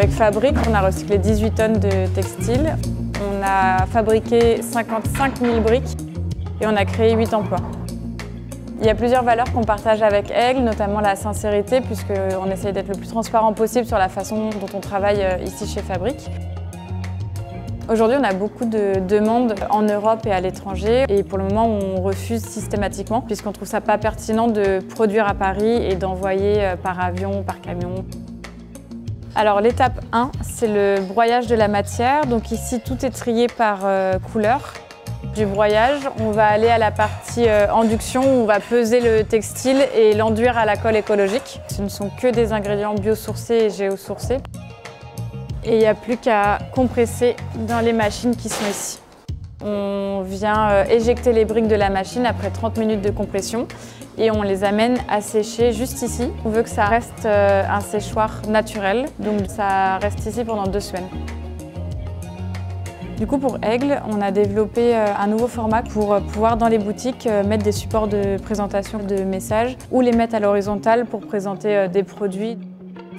Avec Fabrique, on a recyclé 18 tonnes de textiles. On a fabriqué 55 000 briques et on a créé 8 emplois. Il y a plusieurs valeurs qu'on partage avec Aigle, notamment la sincérité, puisqu'on essaye d'être le plus transparent possible sur la façon dont on travaille euh, ici chez Fabrique. Aujourd'hui, on a beaucoup de demandes en Europe et à l'étranger et pour le moment, on refuse systématiquement puisqu'on trouve ça pas pertinent de produire à Paris et d'envoyer euh, par avion, par camion. Alors l'étape 1, c'est le broyage de la matière. Donc ici, tout est trié par euh, couleur du broyage, on va aller à la partie euh, induction où on va peser le textile et l'enduire à la colle écologique. Ce ne sont que des ingrédients biosourcés et géosourcés. Et il n'y a plus qu'à compresser dans les machines qui sont ici. On vient euh, éjecter les briques de la machine après 30 minutes de compression et on les amène à sécher juste ici. On veut que ça reste euh, un séchoir naturel, donc ça reste ici pendant deux semaines. Du coup, pour Aigle, on a développé euh, un nouveau format pour pouvoir dans les boutiques mettre des supports de présentation de messages ou les mettre à l'horizontale pour présenter des produits.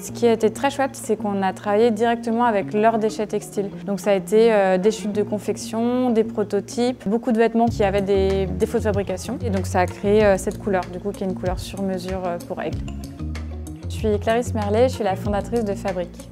Ce qui a été très chouette, c'est qu'on a travaillé directement avec leurs déchets textiles. Donc ça a été des chutes de confection, des prototypes, beaucoup de vêtements qui avaient des défauts de fabrication. Et donc ça a créé cette couleur, du coup qui est une couleur sur mesure pour Aigle. Je suis Clarisse Merlet, je suis la fondatrice de Fabrique.